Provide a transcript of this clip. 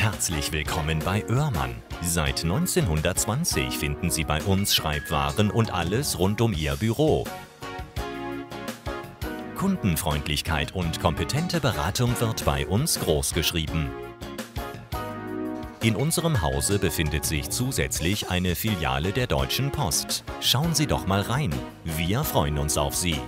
Herzlich willkommen bei Oermann. Seit 1920 finden Sie bei uns Schreibwaren und alles rund um Ihr Büro. Kundenfreundlichkeit und kompetente Beratung wird bei uns großgeschrieben. In unserem Hause befindet sich zusätzlich eine Filiale der Deutschen Post. Schauen Sie doch mal rein. Wir freuen uns auf Sie.